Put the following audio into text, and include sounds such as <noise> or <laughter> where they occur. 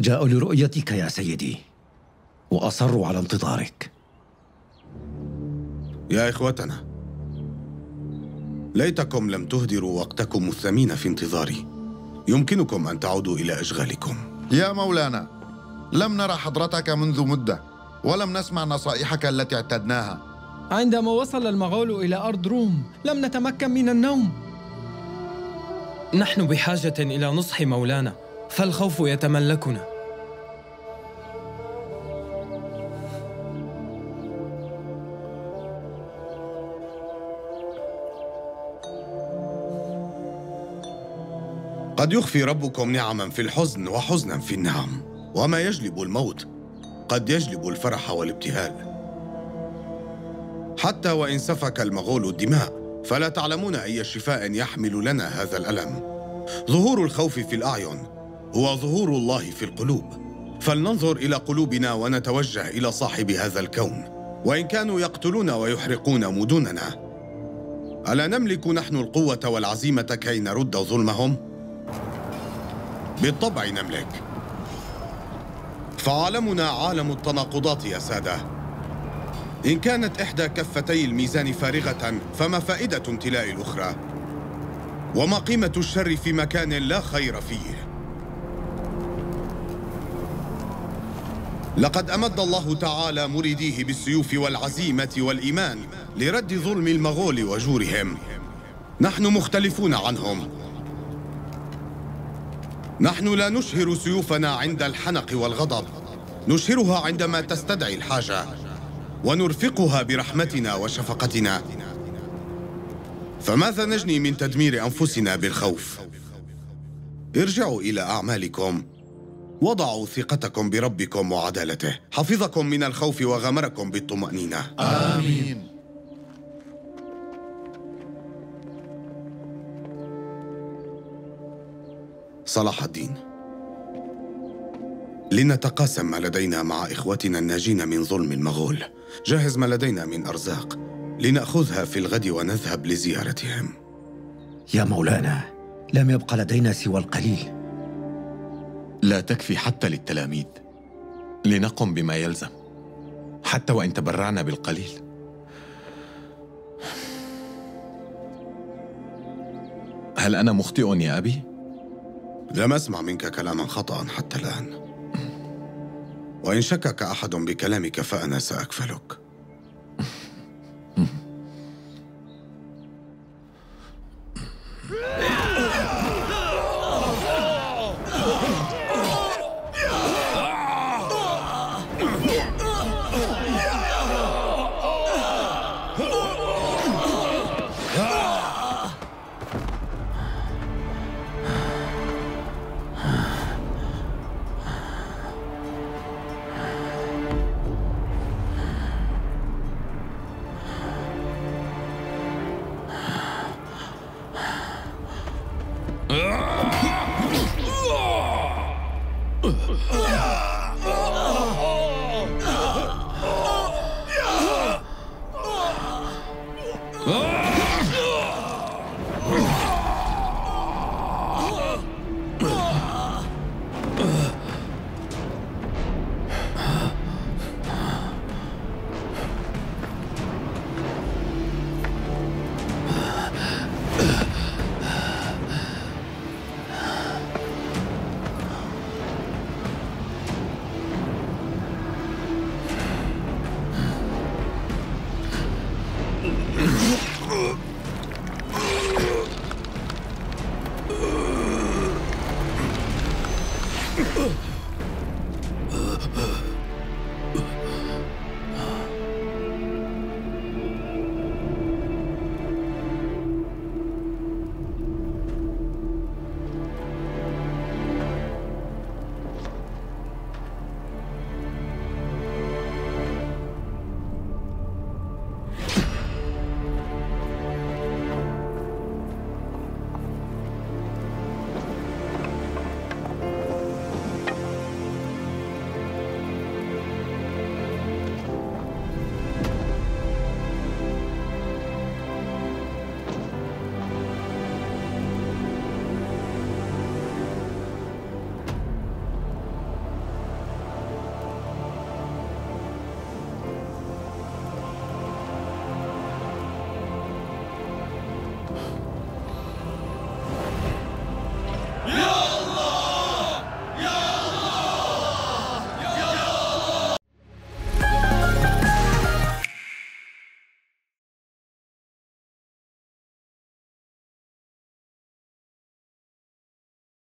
جاءوا لرؤيتك يا سيدي وأصروا على انتظارك. يا إخوتنا ليتكم لم تهدروا وقتكم الثمين في انتظاري. يمكنكم أن تعودوا إلى أشغالكم. يا مولانا لم نرى حضرتك منذ مدة ولم نسمع نصائحك التي اعتدناها. عندما وصل المغول إلى أرض روم لم نتمكن من النوم. نحن بحاجة إلى نصح مولانا. فالخوف يتملكنا. قد يخفي ربكم نعما في الحزن وحزنا في النعم وما يجلب الموت قد يجلب الفرح والابتهال. حتى وإن سفك المغول الدماء فلا تعلمون أي شفاء يحمل لنا هذا الألم. ظهور الخوف في الأعين هو ظهور الله في القلوب. فلننظر إلى قلوبنا ونتوجه إلى صاحب هذا الكون. وإن كانوا يقتلون ويحرقون مدننا. ألا نملك نحن القوة والعزيمة كي نرد ظلمهم؟ بالطبع نملك. فعالمنا عالم التناقضات يا سادة. إن كانت إحدى كفتي الميزان فارغة فما فائدة امتلاء الأخرى؟ وما قيمة الشر في مكان لا خير فيه؟ لقد أمد الله تعالى مريديه بالسيوف والعزيمة والإيمان لرد ظلم المغول وجورهم. نحن مختلفون عنهم. نحن لا نشهر سيوفنا عند الحنق والغضب. نشهرها عندما تستدعي الحاجة. ونرفقها برحمتنا وشفقتنا. فماذا نجني من تدمير أنفسنا بالخوف؟ ارجعوا إلى أعمالكم. وضعوا ثقتكم بربكم وعدالته. حفظكم من الخوف وغمركم بالطمأنينة. آمين. صلاح الدين. لنتقاسم ما لدينا مع إخوتنا الناجين من ظلم المغول جهز ما لدينا من أرزاق. لنأخذها في الغد ونذهب لزيارتهم. يا مولانا لم يبق لدينا سوى القليل. لا تكفي حتى للتلاميذ. لنقم بما يلزم. حتى وإن تبرعنا بالقليل. هل أنا مخطئ يا أبي؟ لم أسمع منك كلاما خطأ حتى الآن. وإن شكك أحد بكلامك فأنا سأكفلك. <laughs> Ugh. <laughs>